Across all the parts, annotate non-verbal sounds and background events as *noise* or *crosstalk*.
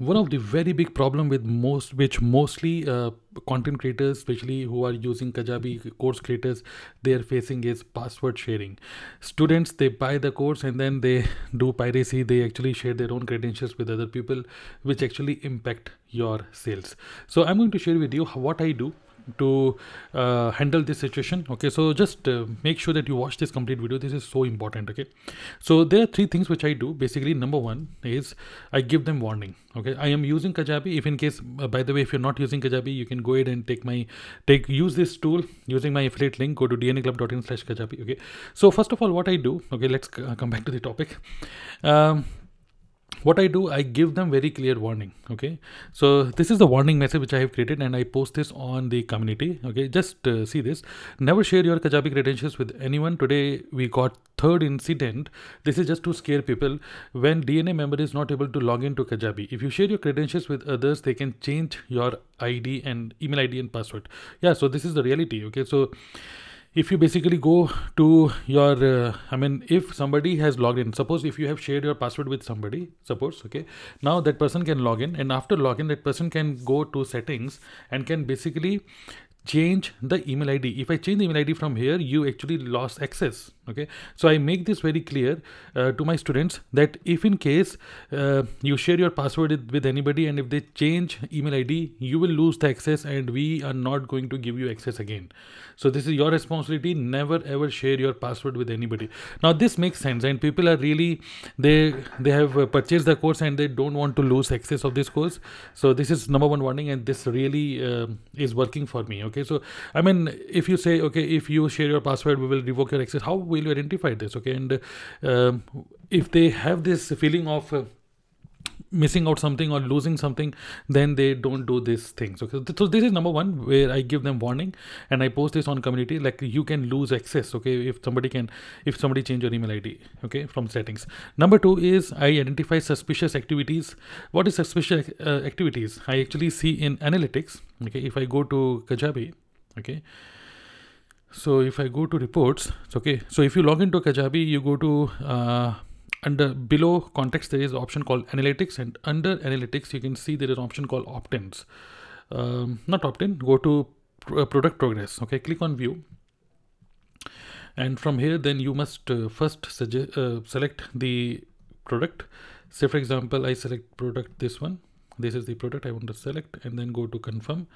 one of the very big problem with most which mostly uh, content creators especially who are using kajabi course creators they are facing is password sharing. Students they buy the course and then they *laughs* do piracy. They actually share their own credentials with other people which actually impact your sales. So i'm going to share with you what i do to uh, handle this situation okay? So just uh, make sure that you watch this complete video. This is so important okay? So there are three things which i do. Basically number one is i give them warning okay? I am using kajabi. If in case uh, by the way if you're not using kajabi you can go ahead and take my take use this tool using my affiliate link. Go to dnaclub.in slash kajabi okay? So first of all what i do okay? Let's uh, come back to the topic. Um, what I do, I give them very clear warning. Okay, so this is the warning message which I have created, and I post this on the community. Okay, just uh, see this. Never share your Kajabi credentials with anyone. Today we got third incident. This is just to scare people. When DNA member is not able to log into Kajabi, if you share your credentials with others, they can change your ID and email ID and password. Yeah, so this is the reality. Okay, so if you basically go to your uh, i mean if somebody has logged in suppose if you have shared your password with somebody suppose okay now that person can log in and after login that person can go to settings and can basically change the email id if i change the email id from here you actually lost access okay? So i make this very clear uh, to my students that if in case uh, you share your password with anybody and if they change email id you will lose the access and we are not going to give you access again. So this is your responsibility. Never ever share your password with anybody. Now this makes sense and people are really they they have uh, purchased the course and they don't want to lose access of this course. So this is number one warning and this really uh, is working for me okay so i mean if you say okay if you share your password we will revoke your access how will you identify this okay? And um, if they have this feeling of uh, missing out something or losing something then they don't do these things okay? So this is number one where i give them warning and i post this on community like you can lose access okay if somebody can if somebody change your email id okay from settings. Number two is i identify suspicious activities. What is suspicious uh, activities? I actually see in analytics okay if i go to kajabi okay so if I go to reports, okay. So if you log into Kajabi, you go to uh, under below context, there is option called analytics, and under analytics, you can see there is option called opt-ins. Um, not opt-in. Go to uh, product progress. Okay, click on view, and from here, then you must uh, first uh, select the product. Say for example, I select product this one. This is the product I want to select, and then go to confirm.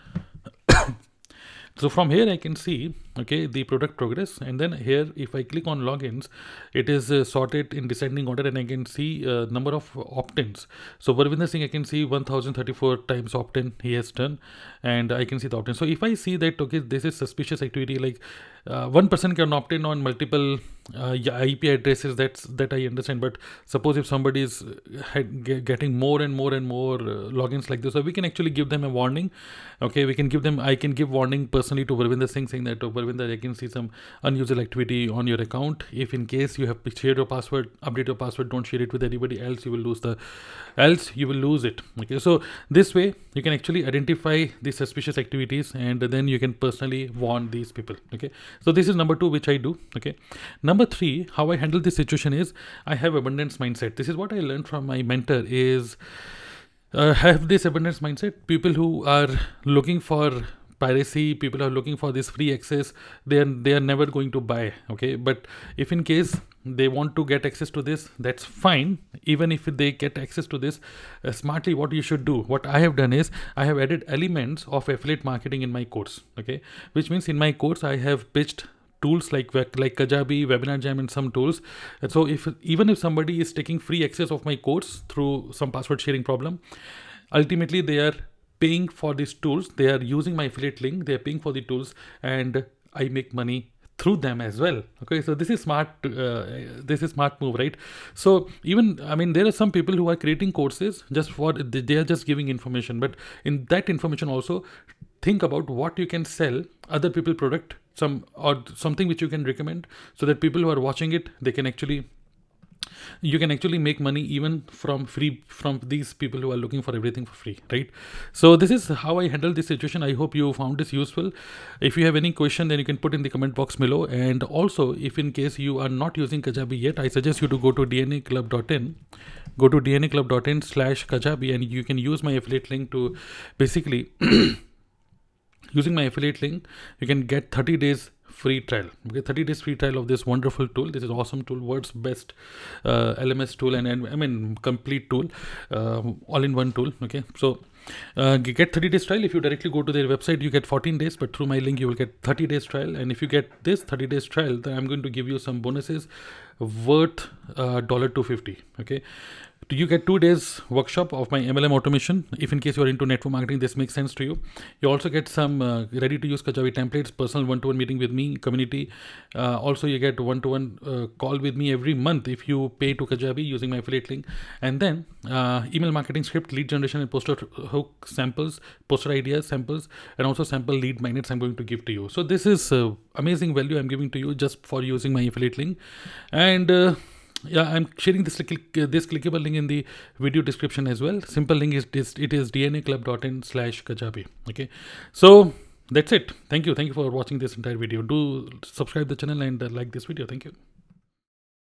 *coughs* so from here I can see okay the product progress. And then here if I click on logins it is uh, sorted in descending order and I can see uh, number of opt-ins. So Parvinder Singh I can see 1034 times opt-in he has done and I can see the opt-in. So if I see that okay this is suspicious activity like uh, one person can opt in on multiple uh, IP addresses that's that I understand. But suppose if somebody is uh, getting more and more and more uh, logins like this so we can actually give them a warning. Okay we can give them I can give warning personally to Parvinder Singh saying that oh, Parvinder I can see some unusual activity on your account. If in case you have shared your password update your password don't share it with anybody else you will lose the else you will lose it. Okay so this way you can actually identify the suspicious activities and then you can personally warn these people. Okay so this is number two which i do. Okay number three how i handle this situation is i have abundance mindset. This is what i learned from my mentor is uh, have this abundance mindset. People who are looking for piracy people are looking for this free access they are they are never going to buy okay? But if in case they want to get access to this that's fine. Even if they get access to this uh, smartly what you should do what i have done is i have added elements of affiliate marketing in my course okay? Which means in my course i have pitched tools like like kajabi webinar jam and some tools. And so if even if somebody is taking free access of my course through some password sharing problem ultimately they are paying for these tools. They are using my affiliate link. They are paying for the tools and i make money through them as well. Okay so this is smart uh, this is smart move right? So even i mean there are some people who are creating courses just for they are just giving information. But in that information also think about what you can sell other people product some or something which you can recommend so that people who are watching it they can actually you can actually make money even from free from these people who are looking for everything for free right? So this is how i handle this situation. I hope you found this useful. If you have any question then you can put in the comment box below. And also if in case you are not using kajabi yet i suggest you to go to dnaclub.in go to dnaclub.in slash kajabi and you can use my affiliate link to basically *clears throat* using my affiliate link you can get 30 days free trial. Okay 30 days free trial of this wonderful tool. This is awesome tool world's best uh, lms tool and, and i mean complete tool uh, all in one tool. Okay so uh, get 30 days trial. If you directly go to their website you get 14 days but through my link you will get 30 days trial. And if you get this 30 days trial then i'm going to give you some bonuses worth uh, dollar 250 okay? Do you get two days workshop of my mlm automation? If in case you are into network marketing this makes sense to you. You also get some uh, ready to use kajabi templates personal one-to-one meeting with me community. Uh, also you get one-to-one uh, call with me every month if you pay to kajabi using my affiliate link. And then uh, email marketing script lead generation and poster hook samples poster ideas samples and also sample lead magnets i'm going to give to you. So this is uh, amazing value i'm giving to you just for using my affiliate link. And uh, yeah i'm sharing this this clickable link in the video description as well. Simple link is it is dnaclub.in slash kajabi. Okay. So that's it. Thank you. Thank you for watching this entire video. Do subscribe the channel and uh, like this video. Thank you